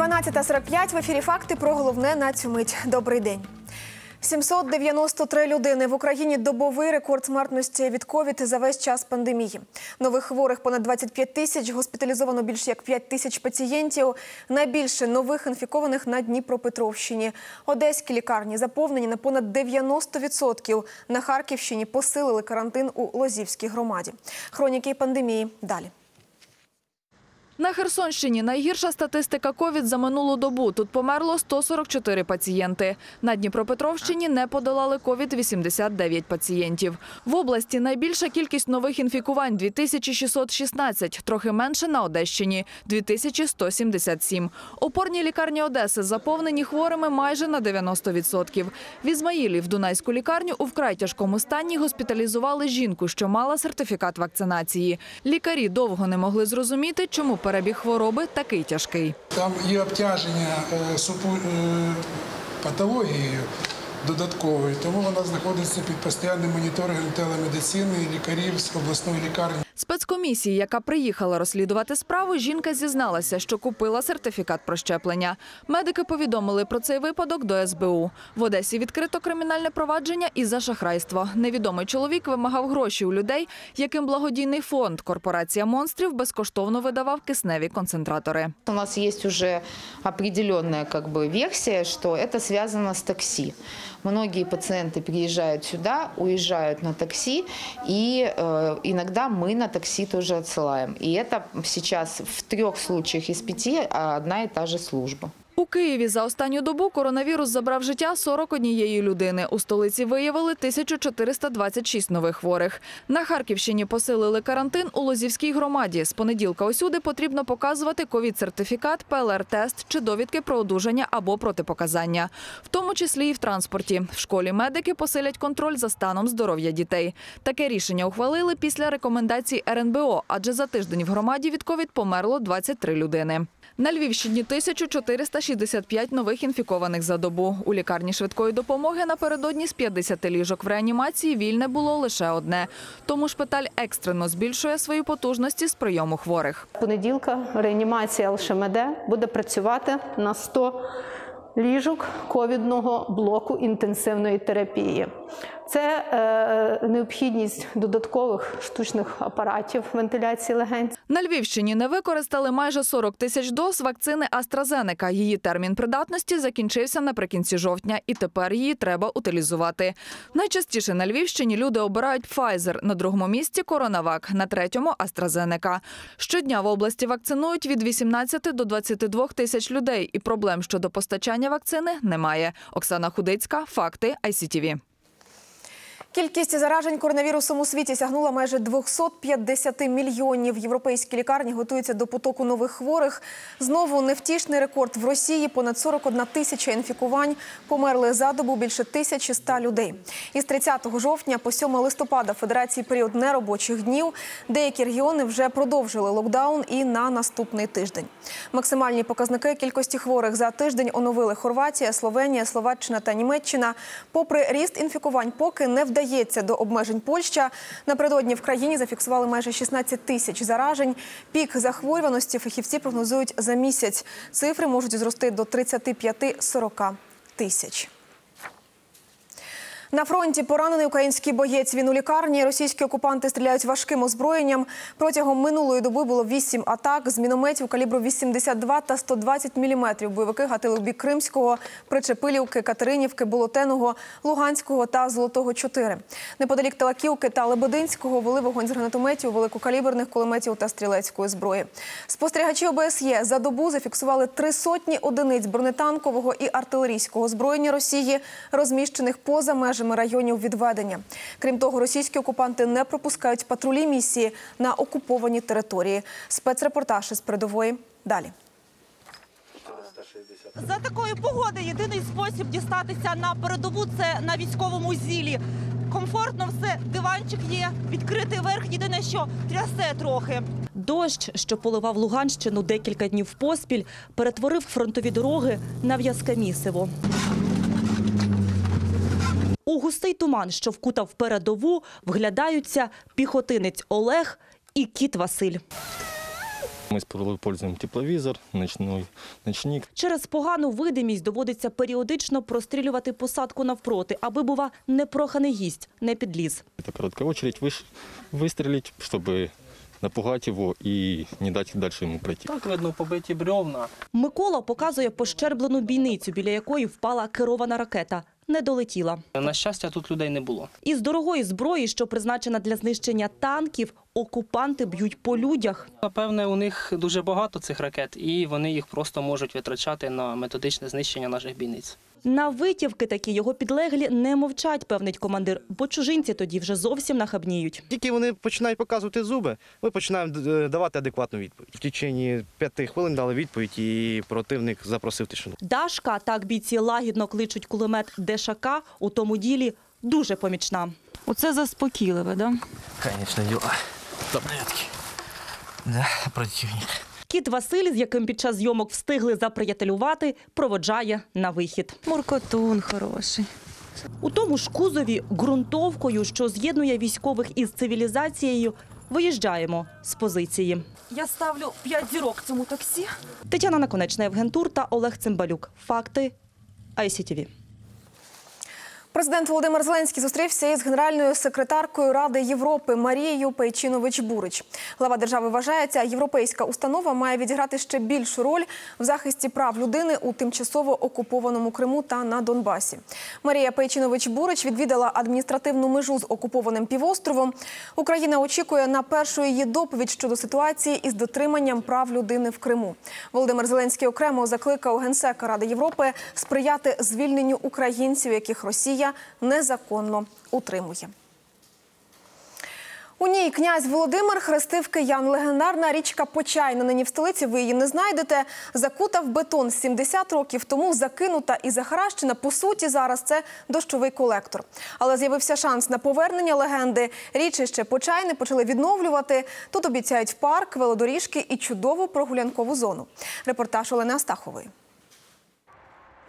12.45 в ефірі факти про головне на цю мить. Добрий день. 793 людини в Україні добовий рекорд смертності від ковід за весь час пандемії. Нових хворих понад 25 тисяч, госпіталізовано більше як 5 тисяч пацієнтів. Найбільше нових інфікованих на Дніпропетровщині. Одеські лікарні заповнені на понад 90%. На Харківщині посилили карантин у Лозівській громаді. Хроніки пандемії далі. На Херсонщині найгірша статистика ковід за минулу добу. Тут померло 144 пацієнти. На Дніпропетровщині не подолали ковід 89 пацієнтів. В області найбільша кількість нових інфікувань – 2616, трохи менше на Одещині – 2177. Опорні лікарні Одеси заповнені хворими майже на 90%. В Ізмаїлі в Дунайську лікарню у вкрай тяжкому стані госпіталізували жінку, що мала сертифікат вакцинації. Лікарі довго не могли зрозуміти, чому перебіг хвороби такий тяжкий. Там є обтяження е, супу- е, патологією додатковою, тому вона знаходиться під постійним моніторингом телемедицини лікарів з обласної лікарні. Спецкомісії, яка приїхала розслідувати справу, жінка зізналася, що купила сертифікат про щеплення. Медики повідомили про цей випадок до СБУ. В Одесі відкрито кримінальне провадження і за шахрайство. Невідомий чоловік вимагав гроші у людей, яким благодійний фонд «Корпорація монстрів» безкоштовно видавав кисневі концентратори. У нас есть уже определенная как бы, версия, что это связано с такси. Многие пациенты приезжают сюда, уезжают на такси, и э, иногда мы на такси тоже отсылаем. И это сейчас в трех случаях из пяти одна и та же служба. У Києві за останню добу коронавірус забрав життя 41 людини. У столиці виявили 1426 нових хворих. На Харківщині посилили карантин у Лозівській громаді. З понеділка усюди потрібно показувати ковід-сертифікат, ПЛР-тест чи довідки про одужання або протипоказання. В тому числі і в транспорті. В школі медики посилять контроль за станом здоров'я дітей. Таке рішення ухвалили після рекомендацій РНБО, адже за тиждень в громаді від ковід померло 23 людини. На Львівщині 1465 нових інфікованих за добу. У лікарні швидкої допомоги напередодні з 50 ліжок в реанімації вільне було лише одне. Тому шпиталь екстрено збільшує свої потужності з прийому хворих. понеділка реанімація ЛШМД буде працювати на 100 ліжок ковідного блоку інтенсивної терапії. Це е, необхідність додаткових штучних апаратів вентиляції легень. На Львівщині не використали майже 40 тисяч доз вакцини AstraZeneca. Її термін придатності закінчився наприкінці жовтня, і тепер її треба утилізувати. Найчастіше на Львівщині люди обирають Pfizer, на другому місці Коронавак, на третьому AstraZeneca. Щодня в області вакцинують від 18 до 22 тисяч людей, і проблем щодо постачання вакцини немає. Оксана Худицька, факти ICTV. Кількість заражень коронавірусом у світі сягнула майже 250 мільйонів. Європейські лікарні готуються до потоку нових хворих. Знову невтішний рекорд в Росії. Понад 41 тисяча інфікувань. Померли за добу більше 1100 людей. Із 30 жовтня по 7 листопада Федерації період неробочих днів. Деякі регіони вже продовжили локдаун і на наступний тиждень. Максимальні показники кількості хворих за тиждень оновили Хорватія, Словенія, Словаччина та Німеччина. Попри ріст інфікувань, поки не вдається до обмежень Польща. Напередодні в країні зафіксували майже 16 тисяч заражень. Пік захворюваності фахівці прогнозують за місяць. Цифри можуть зрости до 35-40 тисяч. На фронті поранений український боєць. Він у лікарні. Російські окупанти стріляють важким озброєнням. Протягом минулої доби було 8 атак з мінометів калібру 82 та 120 мм. Бойовики гатили у бік Кримського, Причепилівки, Катеринівки, Болотеного, Луганського та Золотого 4. Неподалік Талаківки та Лебединського вели вогонь з гранатометів, великокаліберних кулеметів та стрілецької зброї. Спостерігачі ОБСЄ за добу зафіксували три сотні одиниць бронетанкового і артилерійського озброєння Росії, розміщених поза межами районів відведення. Крім того, російські окупанти не пропускають патрулі місії на окуповані території. Спецрепортаж із передової далі. За такої погоди єдиний спосіб дістатися на передову це на військовому зілі. Комфортно все, диванчик є, відкритий верх, єдине, що трясе трохи. Дощ, що поливав Луганщину декілька днів поспіль, перетворив фронтові дороги на в'язке місиво. У густий туман, що вкутав передову, вглядаються піхотинець Олег і кіт Василь. Мы используем тепловизор, ночной ночник. Через погану видимість доводиться періодично прострілювати посадку навпроти, аби, бува, непроханий гість не підліз. Это короткая очередь, выш- выстрелить, чтобы напугать его и не дать дальше ему пройти. Так видно побиті бревна. Микола показує пощерблену бійницю, біля якої впала керована ракета. Не долетіла. На щастя, тут людей не було. Із дорогої зброї, що призначена для знищення танків, окупанти б'ють по людях. Напевне, у них дуже багато цих ракет, і вони їх просто можуть витрачати на методичне знищення наших бійниць. На витівки такі його підлеглі не мовчать, певнить командир, бо чужинці тоді вже зовсім нахабніють. Тільки вони починають показувати зуби, ми починаємо давати адекватну відповідь. В течение п'яти хвилин дали відповідь, і противник запросив тишину. Дашка, так бійці лагідно кличуть кулемет Дешака, у тому ділі дуже помічна. Оце заспокійливе, да? Звісно, діла. Таблетки. Да, противник. Кіт Василь, з яким під час зйомок встигли заприятелювати, проводжає на вихід. Муркотун хороший. У тому ж кузові ґрунтовкою, що з'єднує військових із цивілізацією, виїжджаємо з позиції. Я ставлю п'ять зірок цьому таксі. Тетяна Наконечна, Євген Тур та Олег Цимбалюк. Факти ICTV. Президент Володимир Зеленський зустрівся із генеральною секретаркою Ради Європи Марією Пейчинович-Бурич. Глава держави вважає, ця європейська установа має відіграти ще більшу роль в захисті прав людини у тимчасово окупованому Криму та на Донбасі. Марія Пейчинович-Бурич відвідала адміністративну межу з окупованим півостровом. Україна очікує на першу її доповідь щодо ситуації із дотриманням прав людини в Криму. Володимир Зеленський окремо закликав генсека Ради Європи сприяти звільненню українців, яких Росія незаконно утримує. У ній князь Володимир хрестив киян. Легендарна річка Почайна. Нині в столиці ви її не знайдете. Закута в бетон 70 років тому закинута і захаращена. По суті, зараз це дощовий колектор. Але з'явився шанс на повернення легенди. Річище Почайне почали відновлювати. Тут обіцяють парк, велодоріжки і чудову прогулянкову зону. Репортаж Олени Астахової.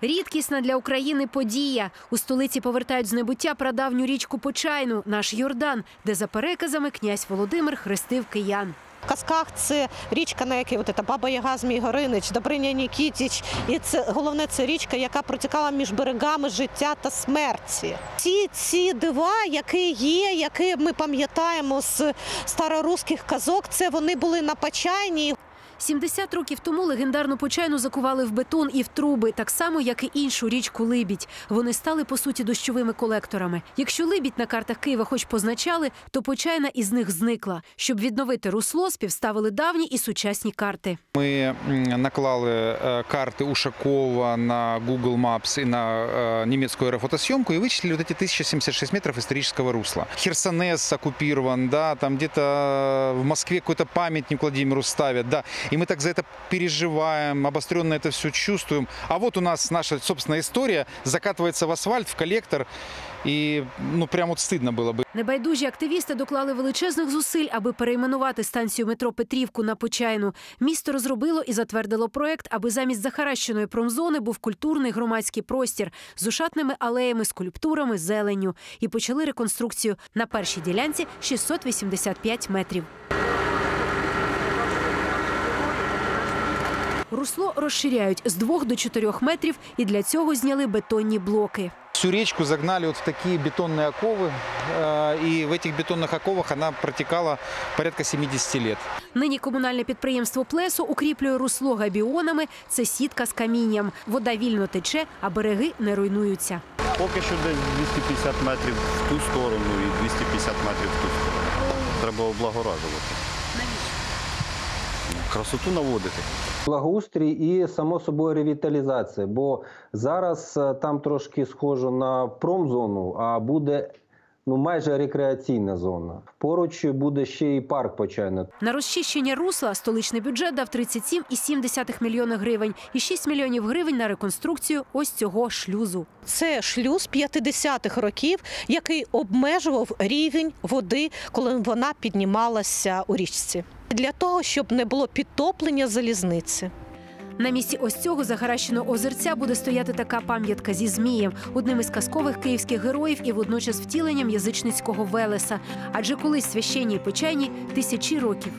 Рідкісна для України подія. У столиці повертають з небуття прадавню річку Почайну, наш Йордан, де за переказами князь Володимир хрестив киян. В казках це річка, на якій от ця Баба Яга Змій Горинич, Добриня Нікітіч. І це головне це річка, яка протікала між берегами життя та смерті. Ці ці дива, які є, які ми пам'ятаємо з староруських казок, це вони були на Почайні. 70 років тому легендарну почайну закували в бетон і в труби, так само, як і іншу річку Либідь. Вони стали, по суті, дощовими колекторами. Якщо Либідь на картах Києва хоч позначали, то почайна із них зникла. Щоб відновити русло, співставили давні і сучасні карти. Ми м, наклали е, карти Ушакова на Google Maps и на э, немецкую аэрофотосъемку и вычислили вот эти 1076 метров исторического русла. Херсонес оккупирован, да, там где-то в Москве какой-то памятник Владимиру ставят, да, и мы так за это переживаем, обостренно это все чувствуем. А вот у нас наша собственная история закатывается в асфальт, в коллектор, и ну прям вот стыдно было бы. Небайдужі активісти доклали величезних зусиль, аби перейменувати станцію метро Петрівку на Почайну. Місто розробило і затвердило проект, аби замість захаращеної промзони був культурний громадський простір з ушатними алеями, скульптурами, зеленню. І почали реконструкцію на першій ділянці 685 метрів. Русло розширяють з 2 до 4 метрів, і для цього зняли бетонні блоки. Всю речку загнали вот в такие бетонные оковы, э, и в этих бетонных оковах она протекала порядка 70 лет. Нині комунальне підприємство Плесо укріплює русло габіонами. Це сітка з камінням. Вода вільно тече, а береги не руйнуються. Поки що десь 250 метрів в ту сторону і 250 метрів в ту сторону. Треба облагоражувати. Красоту наводити. Благоустрій і само собою ревіталізація, бо зараз е, там трошки схоже на промзону, а буде ну майже рекреаційна зона. Поруч буде ще і парк почайна. На розчищення русла столичний бюджет дав 37,7 мільйона гривень і 6 мільйонів гривень на реконструкцію ось цього шлюзу. Це шлюз 50-х років, який обмежував рівень води, коли вона піднімалася у річці. Для того, щоб не було підтоплення залізниці. На місці ось цього захаращеного озерця буде стояти така пам'ятка зі змієм, одним із казкових київських героїв і водночас втіленням язичницького Велеса. Адже колись священній печені тисячі років.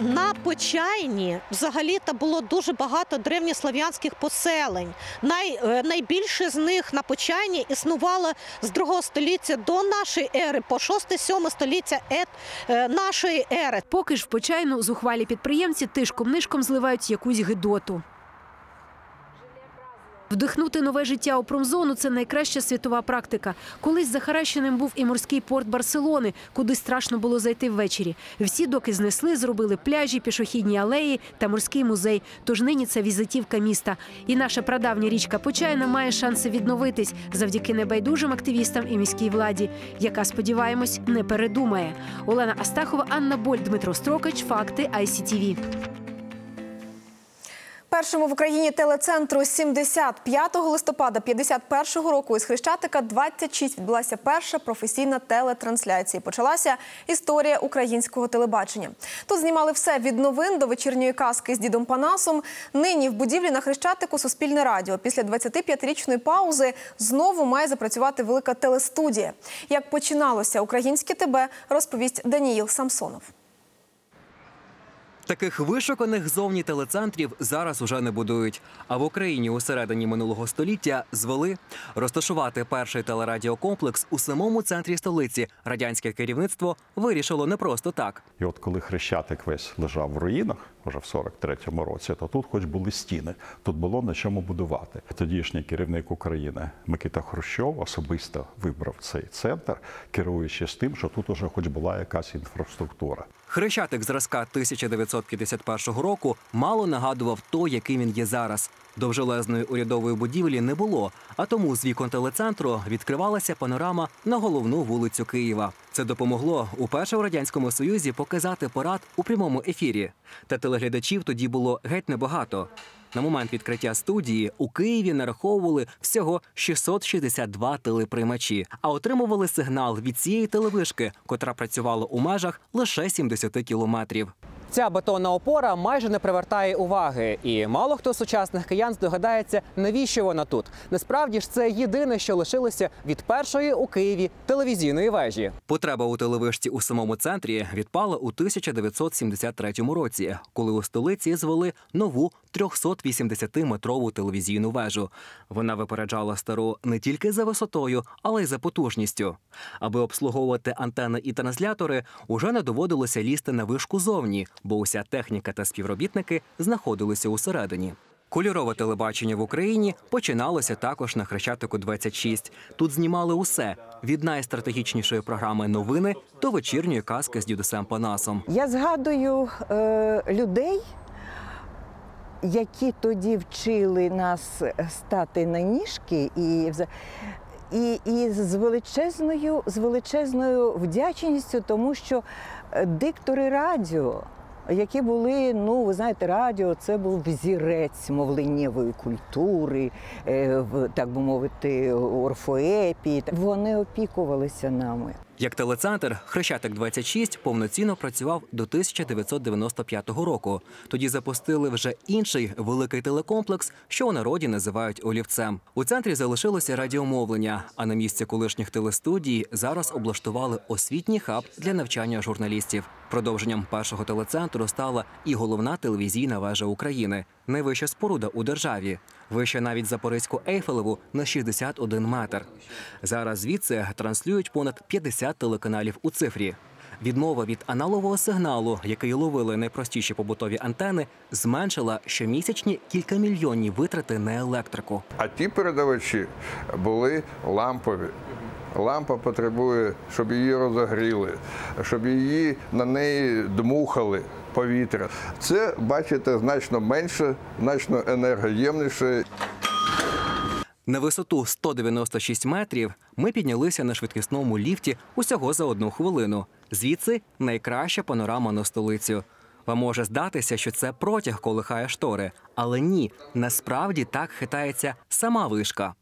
На Почайні взагалі-то було дуже багато древньослов'янських поселень. Най, е, найбільше з них на Почайні існувало з 2 століття до нашої ери, по 6-7 століття ет, е, нашої ери. Поки ж в почайну зухвалі підприємці тишком-нишком зливають якусь гидоту. Вдихнути нове життя у промзону це найкраща світова практика. Колись захаращеним був і морський порт Барселони, куди страшно було зайти ввечері. Всі доки знесли, зробили пляжі, пішохідні алеї та морський музей. Тож нині це візитівка міста. І наша прадавня річка Почайна має шанси відновитись завдяки небайдужим активістам і міській владі, яка, сподіваємось, не передумає. Олена Астахова, Анна Боль, Дмитро Строкач. Факти ICTV. Першому в Україні телецентру 75 листопада 51 року із Хрещатика 26 відбулася перша професійна телетрансляція. Почалася історія українського телебачення. Тут знімали все від новин до вечірньої казки з дідом Панасом. Нині в будівлі на Хрещатику Суспільне радіо. Після 25-річної паузи знову має запрацювати велика телестудія. Як починалося українське ТБ, розповість Даніїл Самсонов. Таких вишуканих зовні телецентрів зараз уже не будують. А в Україні у середині минулого століття звели розташувати перший телерадіокомплекс у самому центрі столиці. Радянське керівництво вирішило не просто так. І от коли хрещатик весь лежав в руїнах, вже в 43-му році, то тут хоч були стіни, тут було на чому будувати. Тодішній керівник України Микита Хрущов особисто вибрав цей центр, керуючись тим, що тут уже хоч була якась інфраструктура. Хрещатик зразка 1951 року мало нагадував той, яким він є зараз. Довжелезної урядової будівлі не було, а тому з вікон телецентру відкривалася панорама на головну вулицю Києва. Це допомогло уперше в радянському союзі показати парад у прямому ефірі. Та телеглядачів тоді було геть небагато. На момент відкриття студії у Києві нараховували всього 662 телеприймачі, а отримували сигнал від цієї телевишки, котра працювала у межах лише 70 кілометрів. Ця бетонна опора майже не привертає уваги, і мало хто з сучасних киян здогадається, навіщо вона тут. Насправді ж це єдине, що лишилося від першої у Києві телевізійної вежі. Потреба у телевишці у самому центрі відпала у 1973 році, коли у столиці звели нову 380-метрову телевізійну вежу. Вона випереджала стару не тільки за висотою, але й за потужністю. Аби обслуговувати антени і транслятори, уже не доводилося лізти на вишку зовні, бо уся техніка та співробітники знаходилися усередині. Кольорове телебачення в Україні починалося також на Хрещатику 26. Тут знімали усе від найстратегічнішої програми новини до вечірньої казки з дідусем Панасом. Я згадую е, людей, які тоді вчили нас стати на ніжки і і, і з величезною, з величезною вдячністю, тому що е, диктори радіо, які були, ну ви знаєте, радіо це був взірець мовленнєвої культури, е, так би мовити, орфоепії. Вони опікувалися нами. Як телецентр, Хрещатик 26 повноцінно працював до 1995 року. Тоді запустили вже інший великий телекомплекс, що у народі називають олівцем. У центрі залишилося радіомовлення, а на місці колишніх телестудій зараз облаштували освітній хаб для навчання журналістів. Продовженням першого телецентру стала і головна телевізійна вежа України, найвища споруда у державі, вища навіть за Паризьку Ейфелеву на 61 метр. Зараз звідси транслюють понад 50 телеканалів у цифрі. Відмова від аналогового сигналу, який ловили найпростіші побутові антени, зменшила щомісячні кількамільйонні витрати на електрику. А ті передавачі були лампові. Лампа потребує, щоб її розогріли, щоб її на неї дмухали повітря. Це, бачите, значно менше, значно енергоємніше. На висоту 196 метрів ми піднялися на швидкісному ліфті усього за одну хвилину. Звідси найкраща панорама на столицю. Вам може здатися, що це протяг колихає штори, але ні, насправді так хитається сама вишка.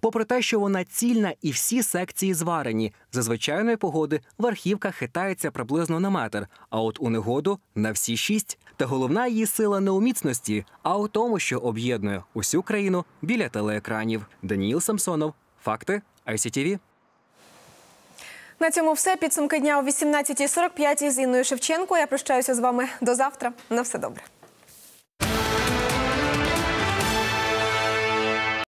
Попри те, що вона цільна і всі секції зварені, за звичайної погоди верхівка хитається приблизно на метр, а от у негоду на всі шість. Та головна її сила не у міцності, а у тому, що об'єднує усю країну біля телеекранів. Даніїл Самсонов, факти ICTV. На цьому все. Підсумки дня о 18.45 з Інною Шевченко. Я прощаюся з вами до завтра. На все добре.